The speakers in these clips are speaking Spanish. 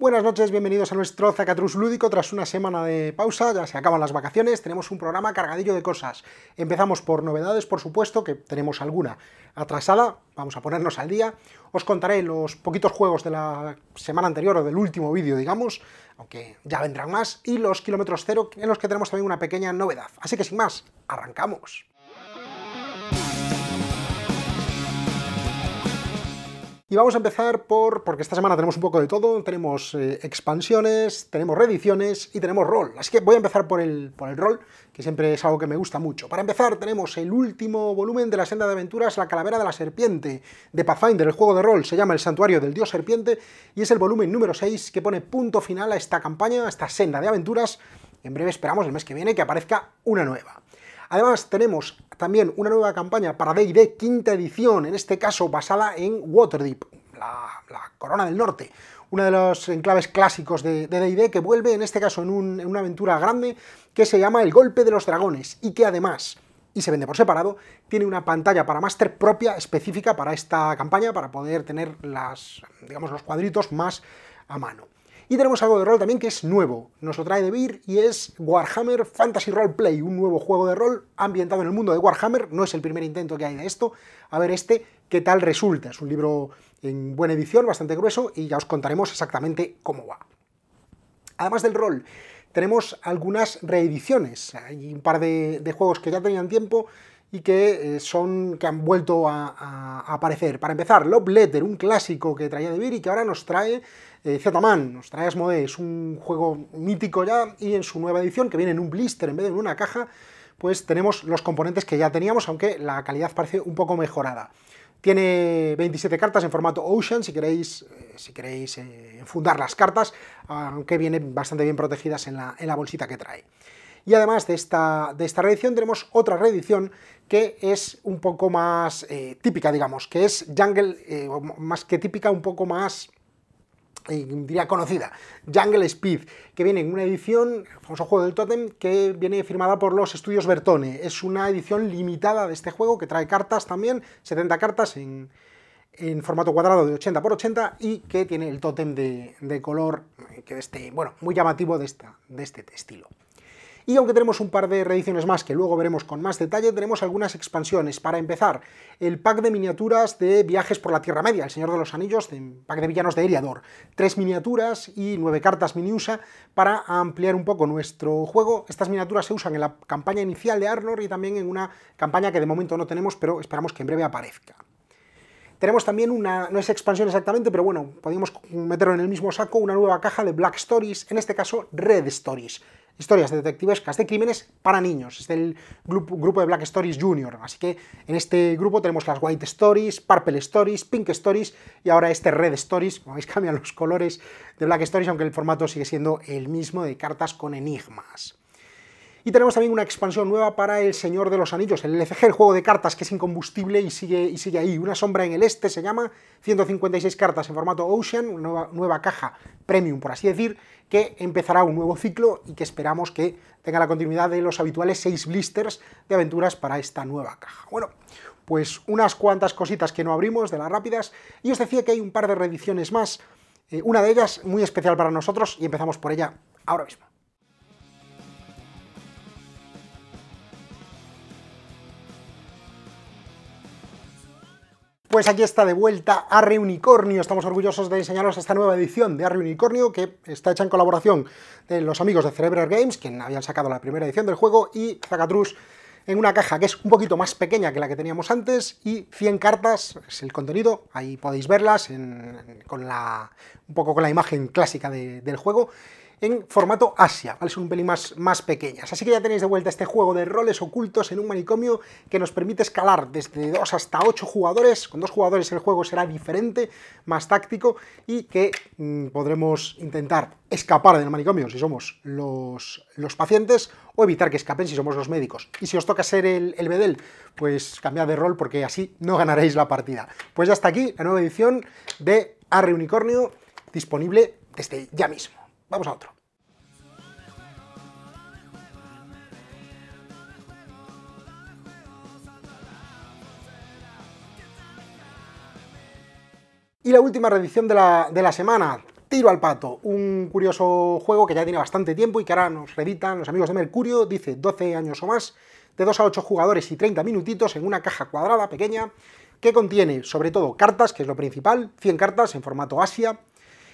Buenas noches, bienvenidos a nuestro Zacatrus lúdico. Tras una semana de pausa, ya se acaban las vacaciones, tenemos un programa cargadillo de cosas. Empezamos por novedades, por supuesto, que tenemos alguna atrasada, vamos a ponernos al día. Os contaré los poquitos juegos de la semana anterior o del último vídeo, digamos, aunque ya vendrán más, y los kilómetros cero, en los que tenemos también una pequeña novedad. Así que sin más, arrancamos. Y vamos a empezar por, porque esta semana tenemos un poco de todo, tenemos eh, expansiones, tenemos reediciones y tenemos rol. Así que voy a empezar por el, por el rol, que siempre es algo que me gusta mucho. Para empezar tenemos el último volumen de la senda de aventuras, La Calavera de la Serpiente, de Pathfinder, el juego de rol, se llama El Santuario del Dios Serpiente, y es el volumen número 6 que pone punto final a esta campaña, a esta senda de aventuras. En breve esperamos el mes que viene que aparezca una nueva. Además tenemos también una nueva campaña para D&D quinta edición, en este caso basada en Waterdeep, la, Corona del Norte, uno de los enclaves clásicos de D&D que vuelve en este caso en, una aventura grande que se llama El Golpe de los Dragones y que además y se vende por separado, tiene una pantalla para máster propia específica para esta campaña, para poder tener los cuadritos más a mano. Y tenemos algo de rol también que es nuevo, nos lo trae de Beer y es Warhammer Fantasy Roleplay, un nuevo juego de rol ambientado en el mundo de Warhammer, no es el primer intento que hay de esto, a ver este qué tal resulta, es un libro en buena edición, bastante grueso y ya os contaremos exactamente cómo va. Además del rol, tenemos algunas reediciones, hay un par de, juegos que ya tenían tiempo y que eh, son que han vuelto a, aparecer. Para empezar, Love Letter, un clásico que traía de Beer y que ahora nos trae eh, Z-Man, nos trae Asmodee, es un juego mítico ya, y en su nueva edición, que viene en un blister en vez de en una caja, pues tenemos los componentes que ya teníamos, aunque la calidad parece un poco mejorada. Tiene 27 cartas en formato Ocean, si queréis, eh, si queréis eh, enfundar las cartas, aunque vienen bastante bien protegidas en la, en la bolsita que trae. Y además de esta, de esta reedición tenemos otra reedición que es un poco más típica, digamos, que es Jungle, más que típica, un poco más diría conocida, Jungle Speed, que viene en una edición, el famoso juego del Totem, que viene firmada por los estudios Bertone. Es una edición limitada de este juego que trae cartas también, 70 cartas en, formato cuadrado de 80 por 80 y que tiene el tótem de, color eh, que este, bueno, muy llamativo de, esta, de este estilo. Y aunque tenemos un par de reediciones más que luego veremos con más detalle, tenemos algunas expansiones. Para empezar, el pack de miniaturas de Viajes por la Tierra Media, El Señor de los Anillos, pack de villanos de Eriador. Tres miniaturas y nueve cartas mini-USA para ampliar un poco nuestro juego. Estas miniaturas se usan en la campaña inicial de Arnor y también en una campaña que de momento no tenemos, pero esperamos que en breve aparezca. Tenemos también una, no es expansión exactamente, pero bueno, podemos meterlo en el mismo saco, una nueva caja de Black Stories, en este caso Red Stories historias de detectivescas de crímenes para niños. Es del grupo, de Black Stories Junior. Así que en este grupo tenemos las White Stories, Purple Stories, Pink Stories y ahora este Red Stories. Como veis, cambian los colores de Black Stories, aunque el formato sigue siendo el mismo de cartas con enigmas. Y tenemos también una expansión nueva para El Señor de los Anillos, el LCG, el juego de cartas que es incombustible y sigue, y sigue ahí. Una sombra en el este se llama, 156 cartas en formato Ocean, una nueva, caja premium, por así decir, que empezará un nuevo ciclo y que esperamos que tenga la continuidad de los habituales 6 blisters de aventuras para esta nueva caja. Bueno, pues unas cuantas cositas que no abrimos de las rápidas, y os decía que hay un par de reediciones más, eh, una de ellas muy especial para nosotros, y empezamos por ella ahora mismo. Pues aquí está de vuelta Arre Unicornio. Estamos orgullosos de enseñaros esta nueva edición de Arre Unicornio, que está hecha en colaboración de los amigos de Cerebral Games, quien habían sacado la primera edición del juego, y Zacatrus en una caja que es un poquito más pequeña que la que teníamos antes, y 100 cartas es el contenido, ahí podéis verlas con la, un poco con la imagen clásica del juego, en formato Asia, ¿vale? Son un pelín más, más pequeñas. Así que ya tenéis de vuelta este juego de roles ocultos en un manicomio que nos permite escalar desde 2 hasta 8 jugadores. Con dos jugadores el juego será diferente, más táctico y que mm, podremos intentar escapar del manicomio si somos los, los, pacientes o evitar que escapen si somos los médicos. Y si os toca ser el, el bedel, pues cambiad de rol porque así no ganaréis la partida. Pues ya está aquí la nueva edición de Arre Unicornio disponible desde ya mismo. Vamos a otro. Y la última reedición de la, semana, Tiro al Pato, un curioso juego que ya tiene bastante tiempo y que ahora nos reeditan los amigos de Mercurio, dice 12 años o más, de 2 a 8 jugadores y 30 minutitos en una caja cuadrada pequeña, que contiene sobre todo cartas, que es lo principal, 100 cartas en formato Asia,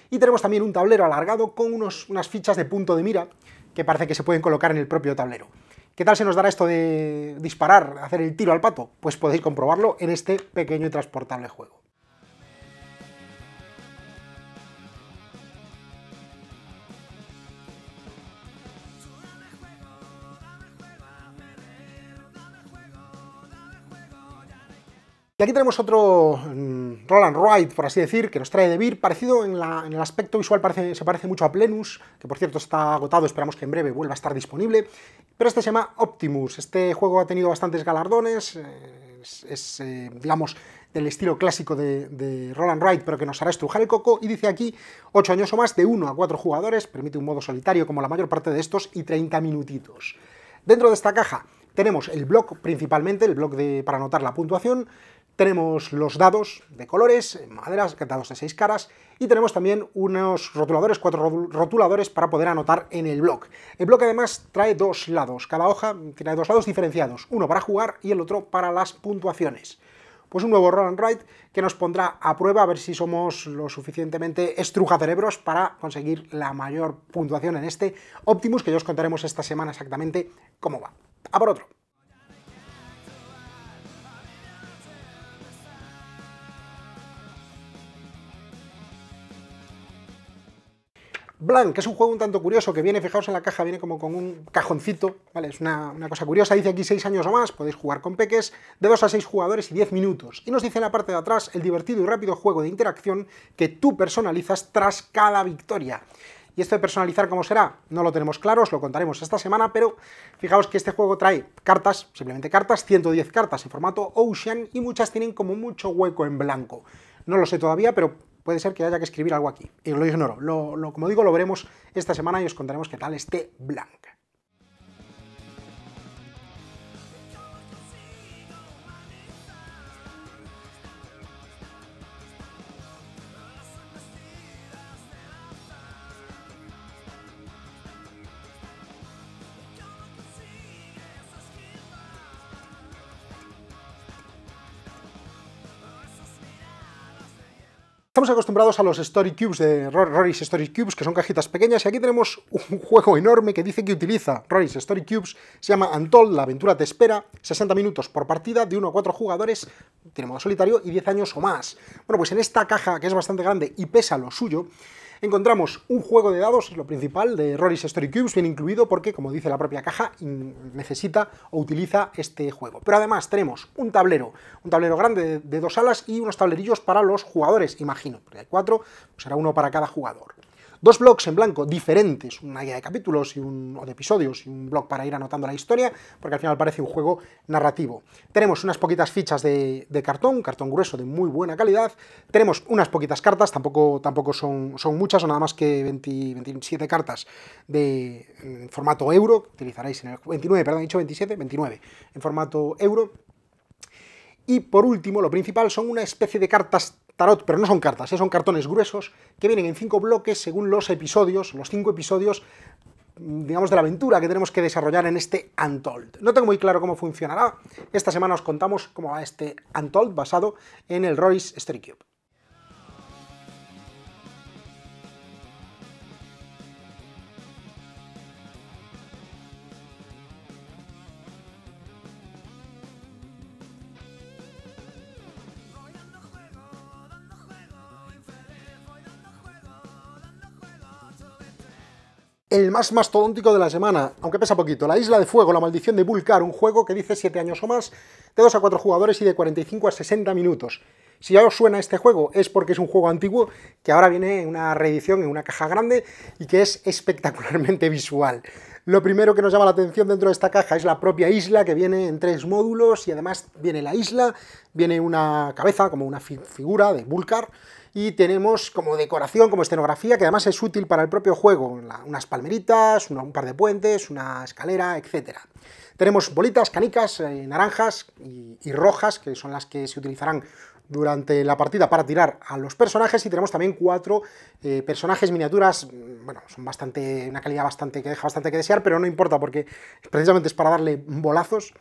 y tenemos también un tablero alargado con unos, unas fichas de punto de mira que parece que se pueden colocar en el propio tablero. ¿Qué tal se nos dará esto de disparar, hacer el tiro al pato? Pues podéis comprobarlo en este pequeño y transportable juego. Y aquí tenemos otro mm, Roland Wright, por así decir, que nos trae de Beer, parecido en, el aspecto visual, se parece mucho a Plenus, que por cierto está agotado, esperamos que en breve vuelva a estar disponible, pero este se llama Optimus, este juego ha tenido bastantes galardones, es, eh, digamos, del estilo clásico de, Roland Wright, pero que nos hará estrujar el coco, y dice aquí 8 años o más, de 1 a 4 jugadores, permite un modo solitario como la mayor parte de estos, y 30 minutitos. Dentro de esta caja tenemos el blog principalmente, el blog de, para anotar la puntuación, tenemos los dados de colores, maderas, dados de seis caras, y tenemos también unos rotuladores, cuatro rotuladores para poder anotar en el blog. El blog además trae dos lados, cada hoja tiene dos lados diferenciados, uno para jugar y el otro para las puntuaciones. Pues un nuevo Roll and Write que nos pondrá a prueba a ver si somos lo suficientemente estrujacerebros para conseguir la mayor puntuación en este Optimus, que ya os contaremos esta semana exactamente cómo va. A por otro. Blank, que es un juego un tanto curioso, que viene, fijaos en la caja, viene como con un cajoncito, ¿vale? Es una, cosa curiosa, dice aquí 6 años o más, podéis jugar con peques, de 2 a 6 jugadores y 10 minutos. Y nos dice en la parte de atrás el divertido y rápido juego de interacción que tú personalizas tras cada victoria. ¿Y esto de personalizar cómo será? No lo tenemos claro, os lo contaremos esta semana, pero fijaos que este juego trae cartas, simplemente cartas, 110 cartas en formato Ocean y muchas tienen como mucho hueco en blanco. No lo sé todavía, pero puede ser que haya que escribir algo aquí. Y lo ignoro. Lo, como digo, lo veremos esta semana y os contaremos qué tal este Blank. Estamos acostumbrados a los Story Cubes de Rory's Story Cubes, que son cajitas pequeñas, y aquí tenemos un juego enorme que dice que utiliza Rory's Story Cubes, se llama Untold, la aventura te espera, 60 minutos por partida, de 1 a 4 jugadores, tiene modo solitario y 10 años o más. Bueno, pues en esta caja, que es bastante grande y pesa lo suyo, encontramos un juego de dados, es lo principal, de Rory's Story Cubes, bien incluido porque, como dice la propia caja, necesita o utiliza este juego. Pero además tenemos un tablero, un tablero grande de, dos alas y unos tablerillos para los jugadores, imagino, porque hay cuatro, pues será uno para cada jugador. Dos blogs en blanco diferentes, una guía de capítulos y un, o de episodios y un blog para ir anotando la historia, porque al final parece un juego narrativo. Tenemos unas poquitas fichas de, cartón, cartón grueso de muy buena calidad. Tenemos unas poquitas cartas, tampoco, tampoco son, son muchas, o nada más que 27 cartas de formato euro, utilizaréis en el 29, perdón, dicho 27, 29, en formato euro. Y por último, lo principal son una especie de cartas tarot, pero no son cartas, ¿eh? son cartones gruesos que vienen en cinco bloques según los episodios, los cinco episodios, digamos, de la aventura que tenemos que desarrollar en este Untold. No tengo muy claro cómo funcionará. Esta semana os contamos cómo va este Untold basado en el Royce Story Cube. El más mastodóntico de la semana, aunque pesa poquito, La Isla de Fuego, La Maldición de Vulcar, un juego que dice 7 años o más, de 2 a 4 jugadores y de 45 a 60 minutos. Si ya os suena este juego es porque es un juego antiguo que ahora viene en una reedición, en una caja grande y que es espectacularmente visual. Lo primero que nos llama la atención dentro de esta caja es la propia isla que viene en tres módulos y además viene la isla, viene una cabeza como una figura de Vulcar y tenemos como decoración, como escenografía, que además es útil para el propio juego, unas palmeritas, un par de puentes, una escalera, etc. Tenemos bolitas, canicas, eh, naranjas y, rojas, que son las que se utilizarán durante la partida para tirar a los personajes y tenemos también cuatro eh, personajes miniaturas, mm, bueno, son bastante, una calidad bastante que deja bastante que desear, pero no importa porque precisamente es para darle bolazos.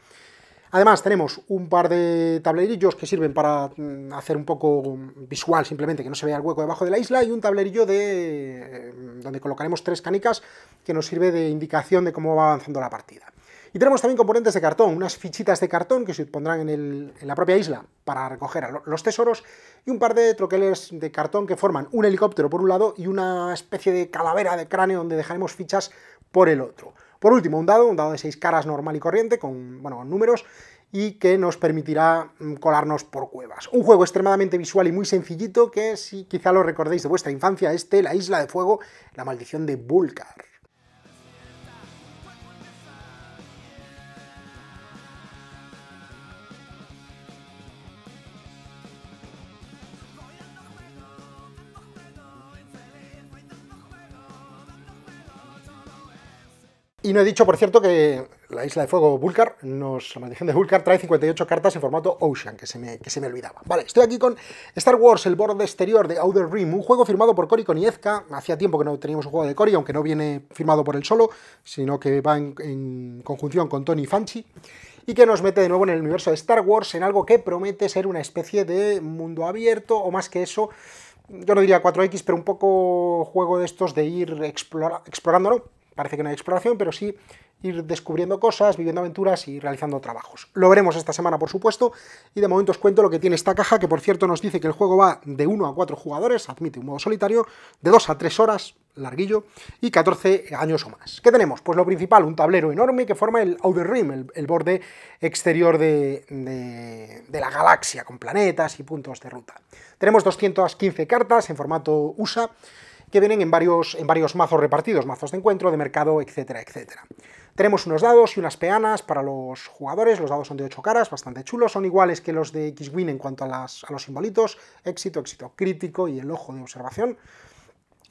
Además tenemos un par de tablerillos que sirven para mm, hacer un poco visual, simplemente que no se vea el hueco debajo de la isla, y un tablerillo de eh, donde colocaremos tres canicas que nos sirve de indicación de cómo va avanzando la partida. Y tenemos también componentes de cartón, unas fichitas de cartón que se pondrán en, la propia isla para recoger los tesoros y un par de troqueles de cartón que forman un helicóptero por un lado y una especie de calavera de cráneo donde dejaremos fichas por el otro. Por último, un dado, un dado de seis caras normal y corriente, con, bueno, números, y que nos permitirá mm, colarnos por cuevas. Un juego extremadamente visual y muy sencillito que si quizá lo recordéis de vuestra infancia, este, La Isla de Fuego, la maldición de Vulcar. Y no he dicho, por cierto, que la Isla de Fuego Vulcar, nos, la de Vulcar, trae 58 cartas en formato Ocean, que se, me, que se me olvidaba. Vale, estoy aquí con Star Wars, el borde exterior de Outer Rim, un juego firmado por Cory Koniezka. Hacía tiempo que no teníamos un juego de Cory, aunque no viene firmado por él solo, sino que va en, conjunción con Tony Fanchi y que nos mete de nuevo en el universo de Star Wars en algo que promete ser una especie de mundo abierto, o más que eso, yo no diría 4X, pero un poco juego de estos de ir explorando, ¿no? Parece que no hay exploración, pero sí ir descubriendo cosas, viviendo aventuras y realizando trabajos. Lo veremos esta semana, por supuesto, y de momento os cuento lo que tiene esta caja, que por cierto nos dice que el juego va de 1 a 4 jugadores, admite un modo solitario, de 2 a 3 horas, larguillo, y 14 años o más. ¿Qué tenemos? Pues lo principal, un tablero enorme que forma el Outer Rim, el, borde exterior de, la galaxia, con planetas y puntos de ruta. Tenemos 215 cartas en formato USA, que vienen en varios, en varios mazos repartidos, mazos de encuentro, de mercado, etcétera, etcétera. Tenemos unos dados y unas peanas para los jugadores, los dados son de 8 caras, bastante chulos, son iguales que los de X-Wing en cuanto a, las, a los simbolitos, éxito, éxito crítico y el ojo de observación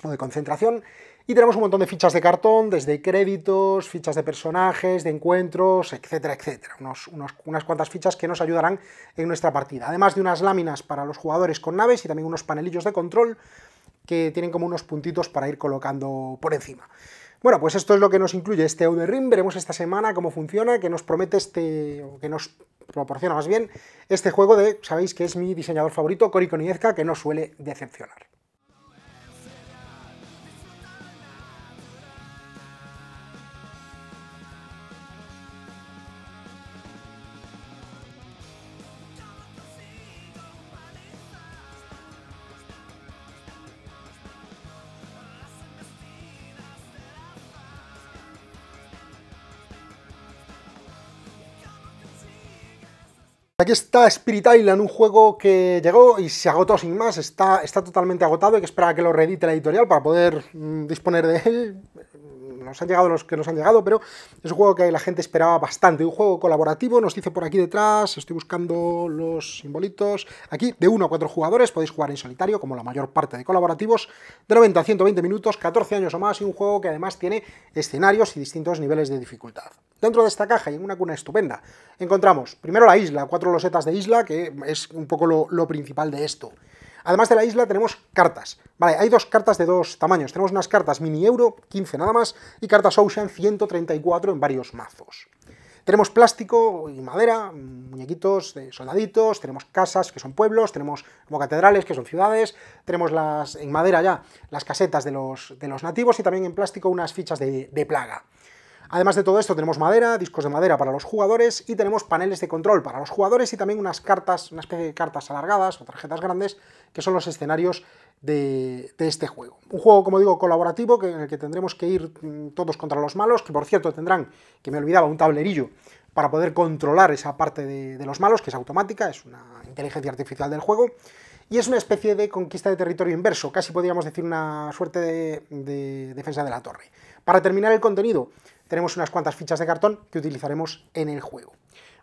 o de concentración. Y tenemos un montón de fichas de cartón, desde créditos, fichas de personajes, de encuentros, etcétera, etcétera. unas cuantas fichas que nos ayudarán en nuestra partida. Además de unas láminas para los jugadores con naves y también unos panelillos de control que tienen como unos puntitos para ir colocando por encima. Bueno, pues esto es lo que nos incluye este Rim, veremos esta semana cómo funciona, que nos promete este, o que nos proporciona más bien este juego de, sabéis que es mi diseñador favorito, Cory Koniezka, que no suele decepcionar. Aquí está Spirit Island, un juego que llegó y se agotó sin más, está, está totalmente agotado, hay que esperar a que lo reedite la editorial para poder mm, disponer de él nos han llegado los que nos han llegado, pero es un juego que la gente esperaba bastante. Un juego colaborativo, nos dice por aquí detrás, estoy buscando los simbolitos. Aquí, de 1 a 4 jugadores, podéis jugar en solitario, como la mayor parte de colaborativos, de 90 a 120 minutos, 14 años o más, y un juego que además tiene escenarios y distintos niveles de dificultad. Dentro de esta caja y en una cuna estupenda encontramos primero la isla, cuatro losetas de isla, que es un poco lo, lo principal de esto. Además de la isla tenemos cartas. Vale, hay dos cartas de dos tamaños. Tenemos unas cartas mini euro, 15 nada más, y cartas ocean, 134 en varios mazos. Tenemos plástico y madera, muñequitos de soldaditos, tenemos casas que son pueblos, tenemos como catedrales que son ciudades, tenemos las en madera ya las casetas de los, de los nativos y también en plástico unas fichas de, de plaga. Además de todo esto tenemos madera, discos de madera para los jugadores y tenemos paneles de control para los jugadores y también unas cartas, una especie de cartas alargadas o tarjetas grandes que son los escenarios de, este juego. Un juego, como digo, colaborativo que, en el que tendremos que ir mm, todos contra los malos, que por cierto tendrán, que me olvidaba, un tablerillo para poder controlar esa parte de, los malos, que es automática, es una inteligencia artificial del juego, y es una especie de conquista de territorio inverso, casi podríamos decir una suerte de defensa de la torre. Para terminar el contenido, tenemos unas cuantas fichas de cartón que utilizaremos en el juego.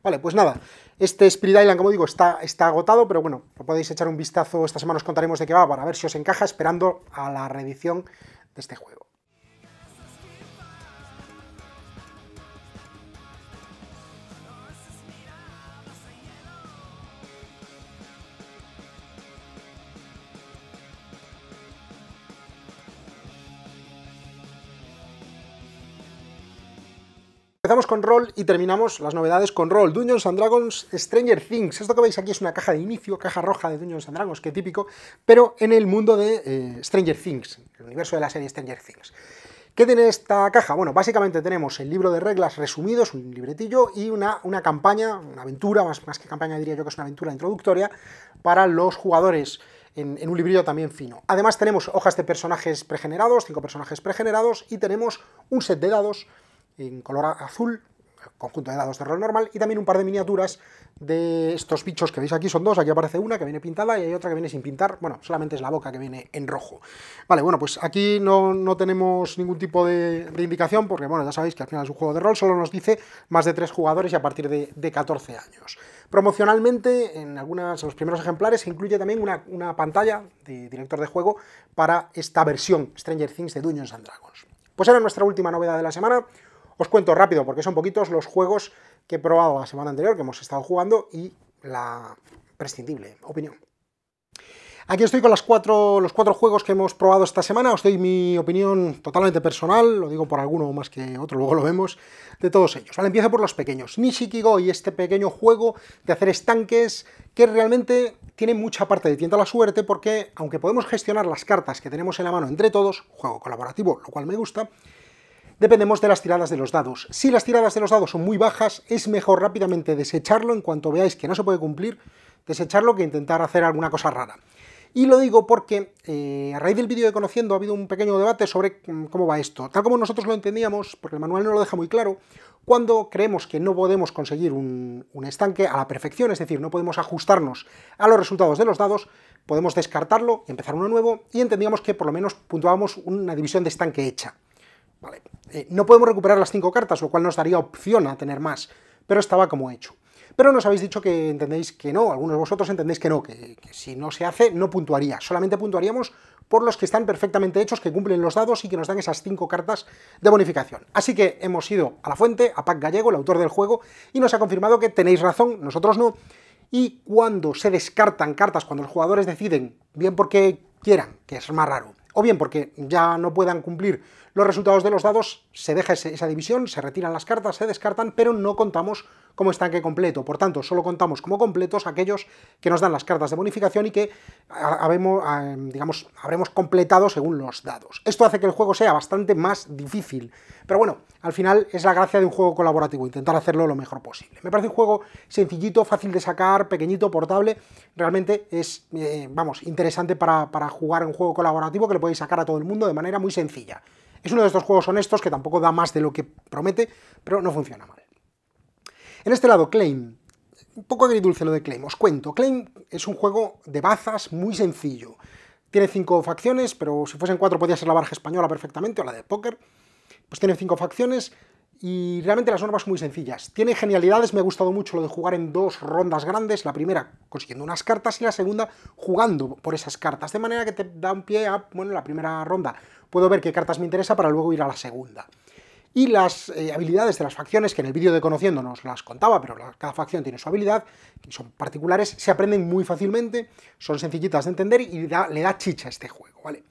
Vale, pues nada, este Spirit Island, como digo, está, está agotado, pero bueno, lo podéis echar un vistazo, esta semana os contaremos de qué va, para ver si os encaja, esperando a la reedición de este juego. Empezamos con Roll y terminamos las novedades con Roll. Dungeons and Dragons Stranger Things. Esto que veis aquí es una caja de inicio, caja roja de Dungeons and Dragons, que típico, pero en el mundo de eh, Stranger Things, el universo de la serie Stranger Things. ¿Qué tiene esta caja? Bueno, básicamente tenemos el libro de reglas resumidos, un libretillo, y una, una campaña, una aventura, más, más que campaña diría yo que es una aventura introductoria, para los jugadores en, en, un librillo también fino. Además tenemos hojas de personajes pregenerados, cinco personajes pregenerados, y tenemos un set de dados en color azul, conjunto de dados de rol normal, y también un par de miniaturas de estos bichos que veis aquí, son dos, aquí aparece una que viene pintada y hay otra que viene sin pintar, bueno, solamente es la boca que viene en rojo. Vale, bueno, pues aquí no, no tenemos ningún tipo de, de, indicación, porque bueno, ya sabéis que al final es un juego de rol, solo nos dice más de tres jugadores y a partir de, de 14 años. Promocionalmente, en algunos de los primeros ejemplares, se incluye también una, una pantalla de director de juego para esta versión Stranger Things de Dungeons and Dragons. Pues era nuestra última novedad de la semana, os cuento rápido, porque son poquitos los juegos que he probado la semana anterior, que hemos estado jugando, y la prescindible opinión. Aquí estoy con cuatro, los cuatro juegos que hemos probado esta semana, os doy mi opinión totalmente personal, lo digo por alguno más que otro, luego lo vemos, de todos ellos. Vale, empiezo por los pequeños. Nishikigoi, este pequeño juego de hacer estanques que realmente tiene mucha parte de tienta a la suerte porque, aunque podemos gestionar las cartas que tenemos en la mano entre todos, juego colaborativo, lo cual me gusta, dependemos de las tiradas de los dados. Si las tiradas de los dados son muy bajas, es mejor rápidamente desecharlo en cuanto veáis que no se puede cumplir, desecharlo que intentar hacer alguna cosa rara. Y lo digo porque eh, a raíz del vídeo de Conociendo ha habido un pequeño debate sobre mm, cómo va esto. Tal como nosotros lo entendíamos, porque el manual no lo deja muy claro, cuando creemos que no podemos conseguir un, un estanque a la perfección, es decir, no podemos ajustarnos a los resultados de los dados, podemos descartarlo y empezar uno nuevo, y entendíamos que por lo menos puntuábamos una división de estanque hecha. Vale. Eh, no podemos recuperar las cinco cartas, lo cual nos daría opción a tener más, pero estaba como hecho. Pero nos habéis dicho que entendéis que no, algunos de vosotros entendéis que no, que, que, si no se hace no puntuaría, solamente puntuaríamos por los que están perfectamente hechos, que cumplen los dados y que nos dan esas cinco cartas de bonificación. Así que hemos ido a la fuente, a Pac Gallego, el autor del juego, y nos ha confirmado que tenéis razón, nosotros no, y cuando se descartan cartas, cuando los jugadores deciden, bien porque quieran, que es más raro, o bien porque ya no puedan cumplir los resultados de los dados, se deja esa división, se retiran las cartas, se descartan, pero no contamos como estanque completo. Por tanto, solo contamos como completos aquellos que nos dan las cartas de bonificación y que habemos, digamos, habremos completado según los dados. Esto hace que el juego sea bastante más difícil. Pero bueno, al final es la gracia de un juego colaborativo, intentar hacerlo lo mejor posible. Me parece un juego sencillito, fácil de sacar, pequeñito, portable. Realmente es, eh, vamos, interesante para, para jugar un juego colaborativo que le podéis sacar a todo el mundo de manera muy sencilla. Es uno de estos juegos honestos que tampoco da más de lo que promete, pero no funciona mal. En este lado, Claim. Un poco agridulce lo de Claim, os cuento. Claim es un juego de bazas muy sencillo. Tiene cinco facciones, pero si fuesen cuatro podría ser la baraja española perfectamente, o la de póker. Pues tiene cinco facciones y realmente las normas son muy sencillas. Tiene genialidades, me ha gustado mucho lo de jugar en dos rondas grandes, la primera consiguiendo unas cartas y la segunda jugando por esas cartas, de manera que te da un pie a, bueno, la primera ronda puedo ver qué cartas me interesa para luego ir a la segunda. Y las eh, habilidades de las facciones, que en el vídeo de Conociendo nos las contaba, pero cada facción tiene su habilidad, que son particulares, se aprenden muy fácilmente, son sencillitas de entender y da, le da chicha a este juego, ¿vale?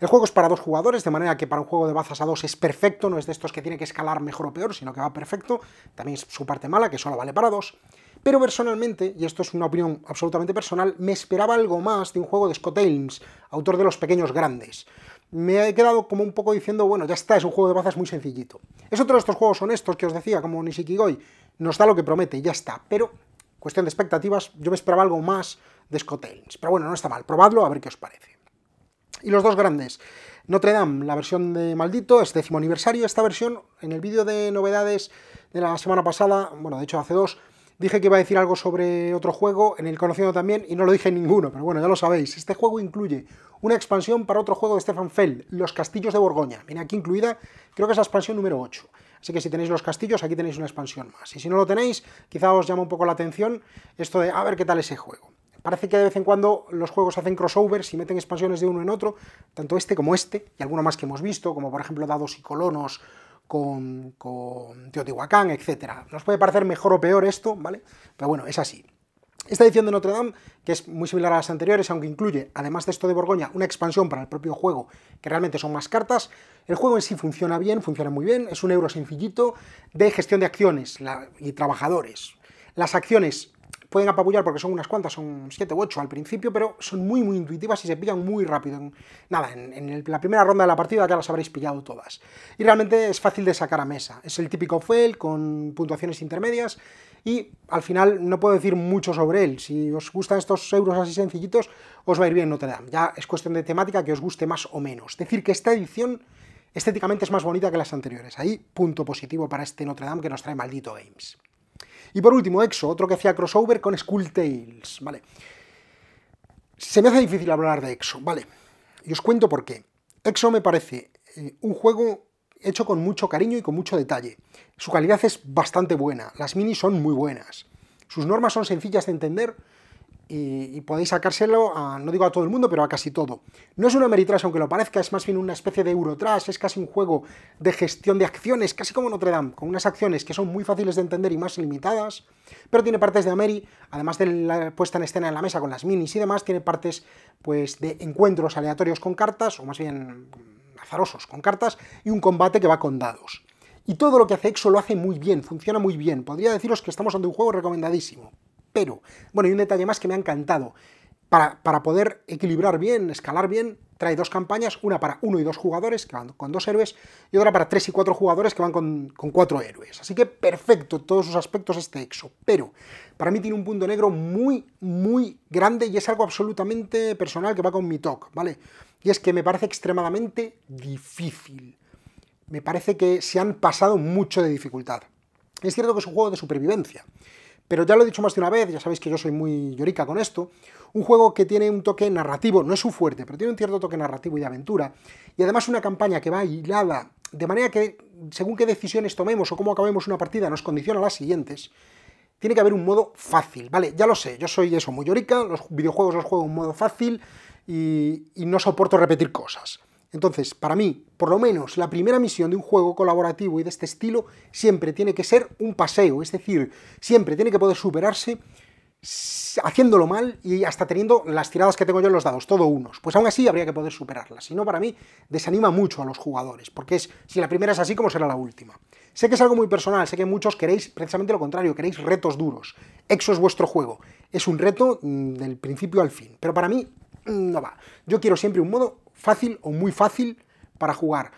El juego es para dos jugadores, de manera que para un juego de bazas a dos es perfecto, no es de estos que tiene que escalar mejor o peor, sino que va perfecto. También es su parte mala, que solo vale para dos. Pero personalmente, y esto es una opinión absolutamente personal, me esperaba algo más de un juego de Scott Ames, autor de Los Pequeños Grandes me he quedado como un poco diciendo, bueno, ya está, es un juego de bazas muy sencillito. Es otro de estos juegos honestos que os decía, como Nishikigoi, nos da lo que promete, ya está. Pero, cuestión de expectativas, yo me esperaba algo más de Scott Ains. Pero bueno, no está mal, probadlo a ver qué os parece. Y los dos grandes. Notre Dame, la versión de Maldito, es décimo aniversario. Esta versión, en el vídeo de novedades de la semana pasada, bueno, de hecho hace dos, Dije que iba a decir algo sobre otro juego, en el conocido también, y no lo dije en ninguno, pero bueno, ya lo sabéis. Este juego incluye una expansión para otro juego de Stefan Feld, Los Castillos de Borgoña. Viene aquí incluida, creo que es la expansión número 8. Así que si tenéis los castillos, aquí tenéis una expansión más. Y si no lo tenéis, quizá os llama un poco la atención esto de a ver qué tal ese juego. Parece que de vez en cuando los juegos hacen crossovers y meten expansiones de uno en otro, tanto este como este, y alguno más que hemos visto, como por ejemplo dados y colonos con, Teotihuacán, etc. Nos puede parecer mejor o peor esto, ¿vale? Pero bueno, es así. Esta edición de Notre Dame, que es muy similar a las anteriores, aunque incluye, además de esto de Borgoña, una expansión para el propio juego, que realmente son más cartas, el juego en sí funciona bien, funciona muy bien, es un euro sencillito de gestión de acciones y trabajadores. Las acciones pueden apabullar porque son unas cuantas, son 7 u 8 al principio, pero son muy muy intuitivas y se pillan muy rápido. Nada, en, la primera ronda de la partida ya las habréis pillado todas. Y realmente es fácil de sacar a mesa. Es el típico fail con puntuaciones intermedias y al final no puedo decir mucho sobre él. Si os gustan estos euros así sencillitos, os va a ir bien Notre Dame. Ya es cuestión de temática que os guste más o menos. Decir que esta edición estéticamente es más bonita que las anteriores. Ahí, punto positivo para este Notre Dame que nos trae Maldito Games. Y por último, EXO, otro que hacía crossover con Skull Tales, ¿vale? Se me hace difícil hablar de EXO, ¿vale? Y os cuento por qué. EXO me parece eh, un juego hecho con mucho cariño y con mucho detalle. Su calidad es bastante buena, las minis son muy buenas. Sus normas son sencillas de entender y, podéis sacárselo a, no digo a todo el mundo, pero a casi todo. No es una Meritrash, aunque lo parezca, es más bien una especie de Eurotrash, es casi un juego de gestión de acciones, casi como Notre Dame, con unas acciones que son muy fáciles de entender y más limitadas, pero tiene partes de Ameri, además de la puesta en escena en la mesa con las minis y demás, tiene partes pues de encuentros aleatorios con cartas, o más bien azarosos con cartas, y un combate que va con dados. Y todo lo que hace EXO lo hace muy bien, funciona muy bien. Podría deciros que estamos ante un juego recomendadísimo. Pero, bueno, y un detalle más que me ha encantado. Para, para, poder equilibrar bien, escalar bien, trae dos campañas, una para uno y dos jugadores, que van con dos héroes, y otra para tres y cuatro jugadores, que van con, con cuatro héroes. Así que perfecto, todos sus aspectos este EXO. Pero, para mí tiene un punto negro muy, muy grande, y es algo absolutamente personal que va con mi talk, ¿vale? Y es que me parece extremadamente difícil. Me parece que se han pasado mucho de dificultad. Es cierto que es un juego de supervivencia, pero ya lo he dicho más de una vez, ya sabéis que yo soy muy llorica con esto, un juego que tiene un toque narrativo, no es su fuerte, pero tiene un cierto toque narrativo y de aventura, y además una campaña que va hilada, de manera que según qué decisiones tomemos o cómo acabemos una partida nos condiciona a las siguientes, tiene que haber un modo fácil, ¿vale? Ya lo sé, yo soy eso, muy llorica, los videojuegos los juego en modo fácil y, y no soporto repetir cosas. Entonces, para mí, por lo menos la primera misión de un juego colaborativo y de este estilo siempre tiene que ser un paseo, es decir, siempre tiene que poder superarse haciéndolo mal y hasta teniendo las tiradas que tengo yo en los dados, todo unos. Pues aún así habría que poder superarlas. Si no, para mí desanima mucho a los jugadores, porque es, si la primera es así, como será la última? Sé que es algo muy personal, sé que muchos queréis precisamente lo contrario, queréis retos duros. Exo es vuestro juego. Es un reto mm, del principio al fin. Pero para mí, mm, no va. Yo quiero siempre un modo fácil o muy fácil para jugar.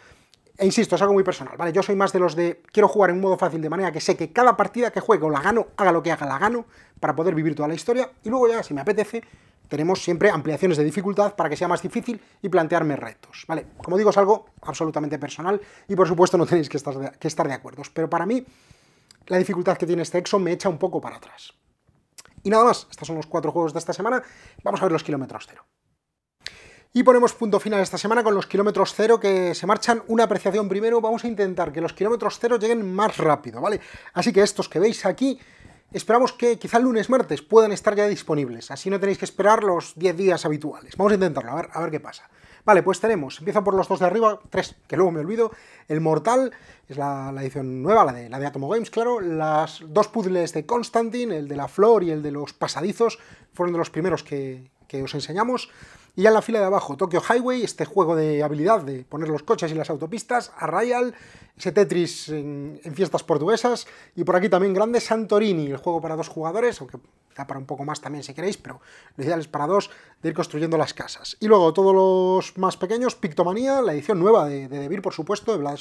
E insisto, es algo muy personal, ¿vale? Yo soy más de los de quiero jugar en un modo fácil de manera que sé que cada partida que juego la gano, haga lo que haga, la gano, para poder vivir toda la historia, y luego ya, si me apetece, tenemos siempre ampliaciones de dificultad para que sea más difícil y plantearme retos, ¿vale? Como digo, es algo absolutamente personal y por supuesto no tenéis que estar de, que estar de acuerdo, pero para mí la dificultad que tiene este EXO me echa un poco para atrás. Y nada más, estos son los cuatro juegos de esta semana, vamos a ver los kilómetros cero. Y ponemos punto final esta semana con los kilómetros cero que se marchan. Una apreciación primero, vamos a intentar que los kilómetros cero lleguen más rápido, ¿vale? Así que estos que veis aquí, esperamos que quizá el lunes, martes puedan estar ya disponibles. Así no tenéis que esperar los 10 días habituales. Vamos a intentarlo, a ver, a ver qué pasa. Vale, pues tenemos, empiezo por los dos de arriba, tres, que luego me olvido. El Mortal, es la, edición nueva, la de, la de Atomo Games, claro. Las dos puzzles de Constantine, el de la flor y el de los pasadizos, fueron de los primeros que, que os enseñamos. Y ya en la fila de abajo, Tokyo Highway, este juego de habilidad de poner los coches y las autopistas, Arrayal, ese Tetris en, fiestas portuguesas, y por aquí también grande Santorini, el juego para dos jugadores, aunque da para un poco más también si queréis, pero lo ideal es para dos, de ir construyendo las casas. Y luego todos los más pequeños, Pictomanía, la edición nueva de, de Devir, por supuesto, de Vlad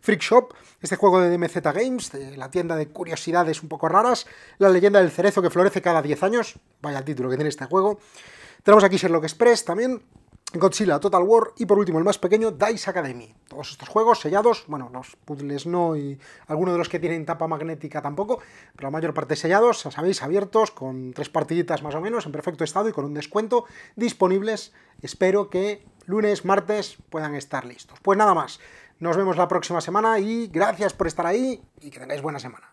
Freak Shop, este juego de DMZ Games, la tienda de curiosidades un poco raras, La leyenda del cerezo que florece cada 10 años, vaya el título que tiene este juego, tenemos aquí Sherlock Express también, Godzilla Total War y por último el más pequeño Dice Academy. Todos estos juegos sellados, bueno, los puzzles no y algunos de los que tienen tapa magnética tampoco, pero la mayor parte sellados, ya sabéis, abiertos, con tres partiditas más o menos en perfecto estado y con un descuento disponibles. Espero que lunes, martes puedan estar listos. Pues nada más. Nos vemos la próxima semana y gracias por estar ahí y que tengáis buena semana.